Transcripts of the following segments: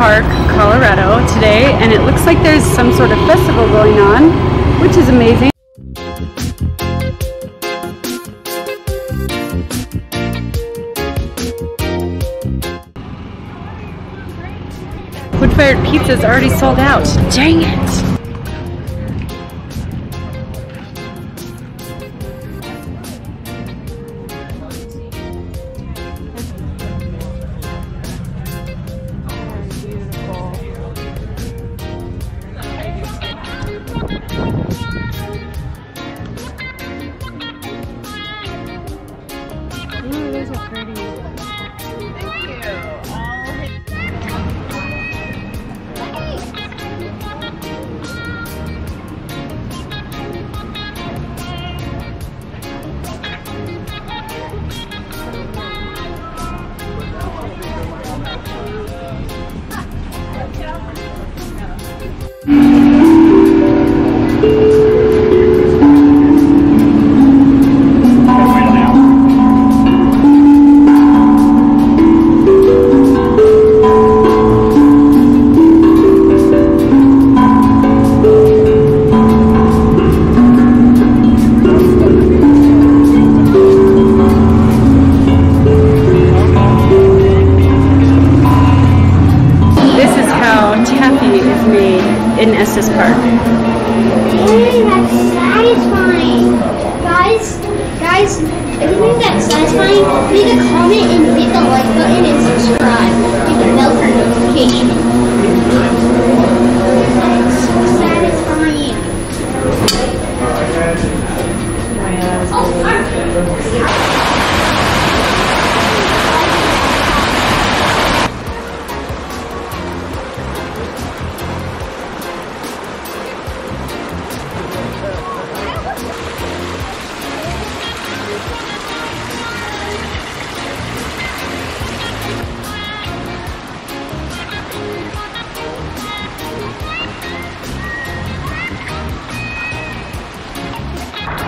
Park, Colorado today, and it looks like there's some sort of festival going on, which is amazing. Wood Fired Pizza is already sold out. Dang it! In Estes Park. Dang, that's satisfying. Guys, guys, if you think that's satisfying, a comment and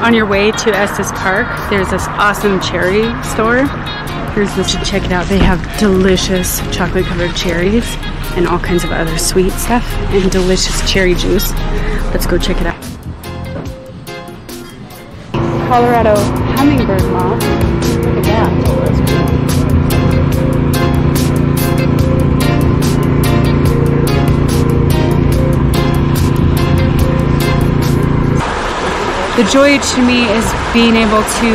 On your way to Estes Park, there's this awesome cherry store. Here's this, check it out. They have delicious chocolate covered cherries and all kinds of other sweet stuff and delicious cherry juice. Let's go check it out. Colorado hummingbird moth. Look at that. The joy to me is being able to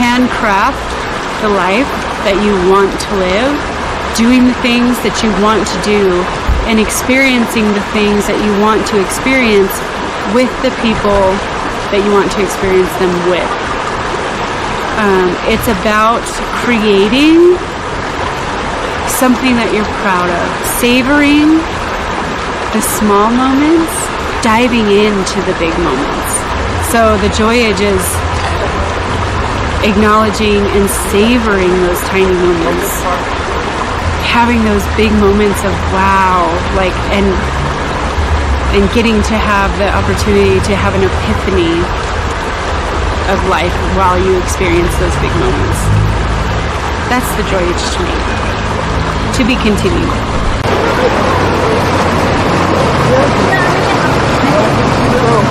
handcraft the life that you want to live, doing the things that you want to do, and experiencing the things that you want to experience with the people that you want to experience them with. Um, it's about creating something that you're proud of, savoring the small moments, diving into the big moments. So the Joyage is acknowledging and savoring those tiny moments, having those big moments of wow, like and and getting to have the opportunity to have an epiphany of life while you experience those big moments. That's the Joyage to me. To be continued. Ooh.